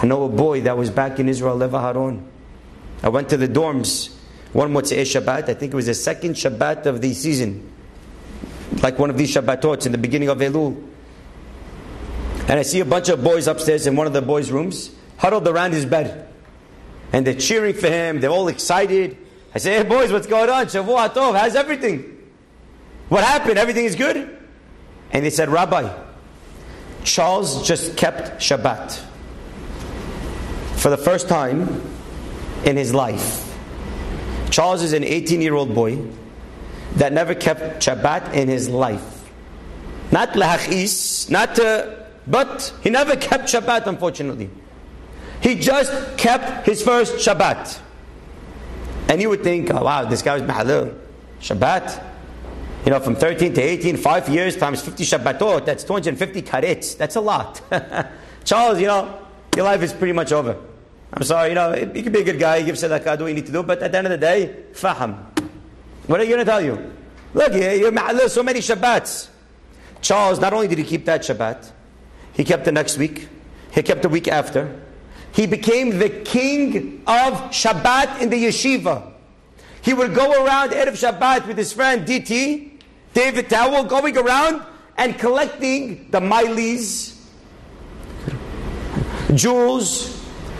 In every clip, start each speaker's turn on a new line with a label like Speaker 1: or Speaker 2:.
Speaker 1: I know a boy that was back in Israel, Leva Haron. I went to the dorms one Motzei Shabbat, I think it was the second Shabbat of the season. Like one of these Shabbatot in the beginning of Elul. And I see a bunch of boys upstairs in one of the boys' rooms, huddled around his bed. And they're cheering for him, they're all excited. I say, hey boys, what's going on? Shavua Tov, how's everything? What happened? Everything is good? And they said, Rabbi, Charles just kept Shabbat for the first time in his life. Charles is an 18 year old boy that never kept Shabbat in his life. Not lahachis, not to, but he never kept Shabbat, unfortunately. He just kept his first Shabbat. And you would think, oh, wow, this guy was mahalil. Shabbat? You know, from 13 to 18, five years times 50 Shabbatot, that's 250 karets. That's a lot. Charles, you know, your life is pretty much over. I'm sorry, you know, you can be a good guy, give sadaqah, do what you need to do, but at the end of the day, faham. What are you going to tell you? Look, you're so many Shabbats. Charles, not only did he keep that Shabbat, he kept the next week, he kept the week after. He became the king of Shabbat in the yeshiva. He would go around Erev Shabbat with his friend DT, David Towel, going around and collecting the mileys, jewels,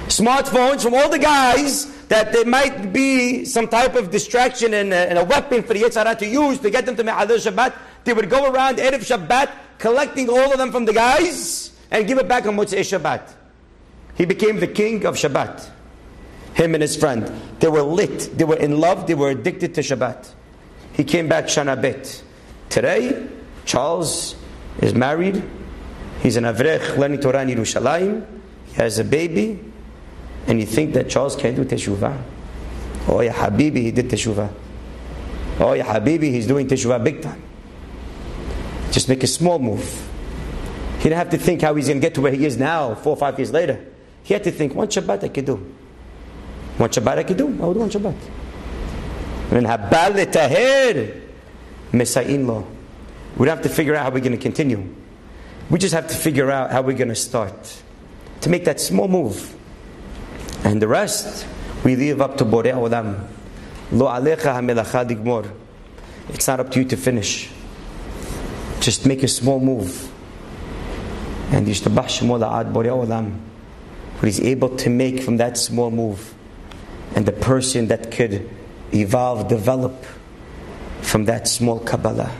Speaker 1: smartphones from all the guys that there might be some type of distraction and a, and a weapon for the Yetzer Hara to use to get them to Ma'adil Shabbat. They would go around Erev Shabbat collecting all of them from the guys and give it back on Motzei Shabbat. He became the king of Shabbat. Him and his friend. They were lit. They were in love. They were addicted to Shabbat. He came back Shana Bet. Today, Charles is married. He's an Avrech learning Torah in Yerushalayim. He has a baby. And you think that Charles can't do teshuvah? Oh, yeah, Habibi, he did teshuvah. Oh, yeah, Habibi, he's doing teshuvah big time. Just make a small move. He didn't have to think how he's going to get to where he is now, four or five years later. He had to think, one Shabbat I could do. One Shabbat I could do. I will do one Shabbat. And haba letaher, mesayin lo. We don't have to figure out how we're going to continue. We just have to figure out how we're going to start. To make that small move. And the rest, we leave up to Borei Olam. Lo alecha. It's not up to you to finish. Just make a small move. And yishtabah shemo la'ad Borei Olam. What he's able to make from that small move. And the person that could evolve, develop from that small Kabbalah.